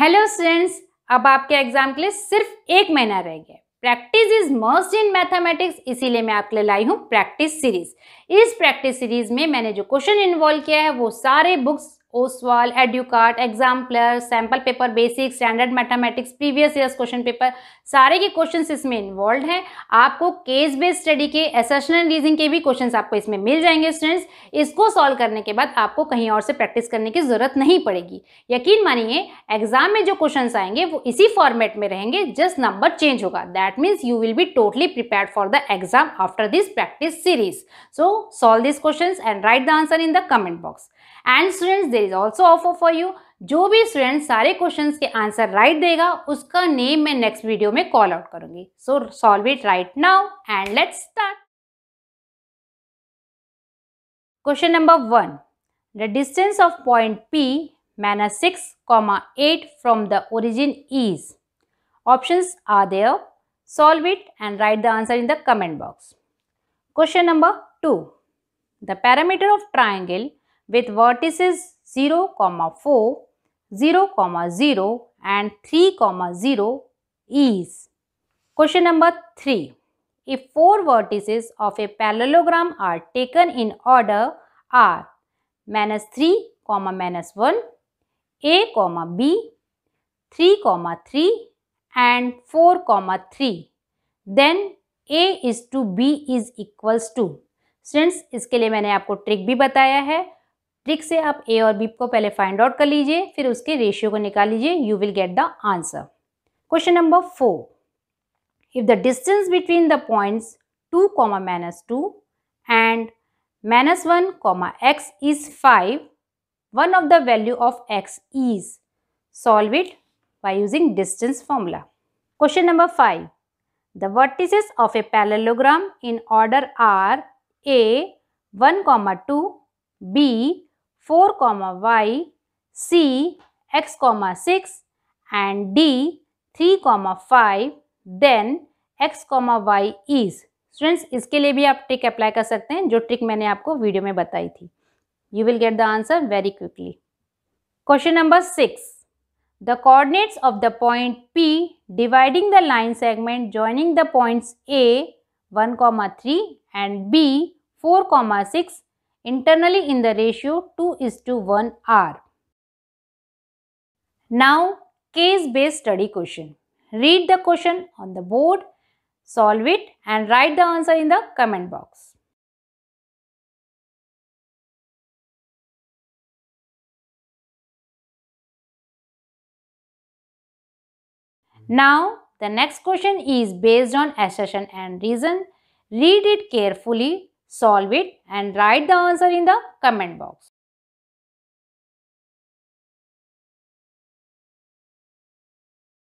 Hello students अब आपके exam के लिए सिर्फ़ एक महीना रह गया practice is must in mathematics इसीलिए मैं आपके लिए लाई हूँ प्रैक्टिस सीरीज़ इस प्रैक्टिस सीरीज़ में मैंने जो क्वेश्चन इन्वॉल्व किया है, वो सारे books Oswaal Educart exemplar sample paper basic standard mathematics previous years question paper सारे के क्वेश्चंस इसमें इन्वॉल्व हैं। आपको केस बेस्ड स्टडी के एसेशनल रीजनिंग के भी क्वेश्चंस आपको इसमें मिल जाएँगे स्टूडेंट्स इसको सॉल्व करने के बाद आपको कहीं और से प्रैक्टिस करने की ज़रूरत नहीं पड़ेगी। यकीन मानिए एग्ज़ाम में जो क्वेश्चन आएँगे, वो इसी फॉर्मेट में रहेंगे जस्ट नंबर चेंज होगा। That means you will be totally prepare for the exam after this practice series so solve this question and write the answer in the comment box and students there is also offer for you जो भी student सारे questions के answer right देगा, उसका name मैं next video में call out करूँगी. So solve it right now and let's start question number one the distance of point P minus six comma eight from the origin is option are there solve it and write the answer in the comment box question number two the parameter of triangle with vertices 0, comma 4, 0, comma 0 and 3, comma 0 is. Question number 3. If four vertices of a parallelogram are taken in order are minus 3, comma minus 1, A, comma B, 3, comma 3 and 4, comma 3, then A is to B is equals to. Students इसके लिए मैंने आपको trick भी बताया है trick से आप ए और बी को पहले फाइंड आउट कर लीजिए फिर उसके रेशियो को निकाल लीजिए you will get the answer question number four if the distance between the points two comma minus two and minus one comma X is five one of the value of X is solve it by using distance formula. Question number 5. The vertices of a parallelogram in order are A 1, 2, B four comma Y, C X comma six and D three comma five, then X comma Y is. Students, इसके लिए भी आप trick apply कर सकते हैं, जो trick मैंने आपको वीडियो में बताई थी। You will get the answer very quickly question number six the coordinates of the point P dividing the line segment joining the points A one comma three and B four comma six internally in the ratio 2 is to 1 R. Now case based study question. Read the question on the board, solve it and write the answer in the comment box. Now the next question is based on assertion and reason. Read it carefully solve it and write the answer in the comment box.